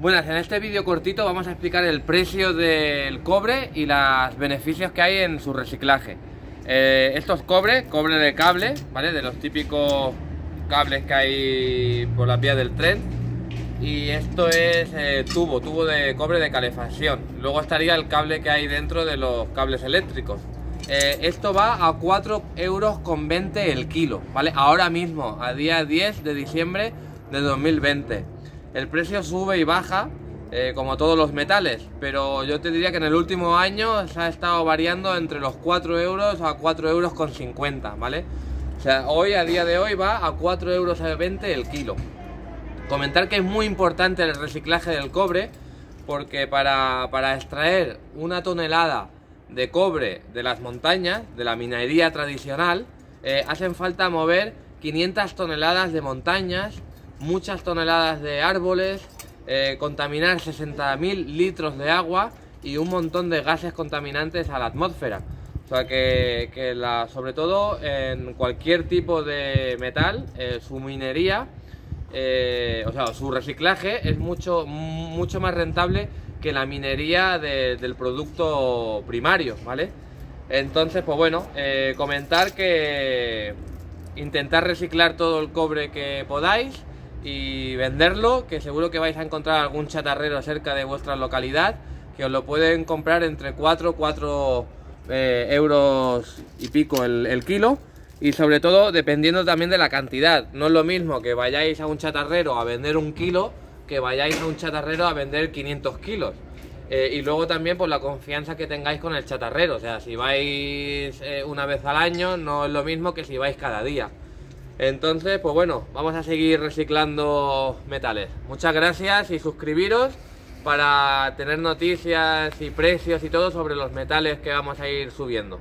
Buenas, en este vídeo cortito vamos a explicar el precio del cobre y los beneficios que hay en su reciclaje. Eh, esto es cobre, cobre de cable, ¿vale? De los típicos cables que hay por la vía del tren. Y esto es eh, tubo, tubo de cobre de calefacción. Luego estaría el cable que hay dentro de los cables eléctricos. Eh, esto va a 4 euros con 20 el kilo, ¿vale? Ahora mismo, a día 10 de diciembre de 2020. El precio sube y baja, eh, como todos los metales, pero yo te diría que en el último año se ha estado variando entre los 4 euros a 4 euros con 50, ¿vale? O sea, hoy, a día de hoy, va a 4 euros a 20 el kilo. Comentar que es muy importante el reciclaje del cobre, porque para, extraer una tonelada de cobre de las montañas, de la minería tradicional, eh, hacen falta mover 500 toneladas de montañas muchas toneladas de árboles, eh, contaminar 60.000 litros de agua y un montón de gases contaminantes a la atmósfera. O sea que, sobre todo en cualquier tipo de metal, eh, su minería, eh, o sea, su reciclaje es mucho, mucho más rentable que la minería del producto primario, ¿vale? Entonces, pues bueno, comentar que intentar reciclar todo el cobre que podáis, y venderlo, que seguro que vais a encontrar algún chatarrero cerca de vuestra localidad que os lo pueden comprar entre 4, 4 eh, euros y pico el, kilo y sobre todo dependiendo también de la cantidad. No es lo mismo que vayáis a un chatarrero a vender un kilo que vayáis a un chatarrero a vender 500 kilos. Eh, y luego también por la confianza que tengáis con el chatarrero. O sea, si vais eh, una vez al año no es lo mismo que si vais cada día. Entonces, pues bueno, vamos a seguir reciclando metales. Muchas gracias y suscribiros para tener noticias y precios y todo sobre los metales que vamos a ir subiendo.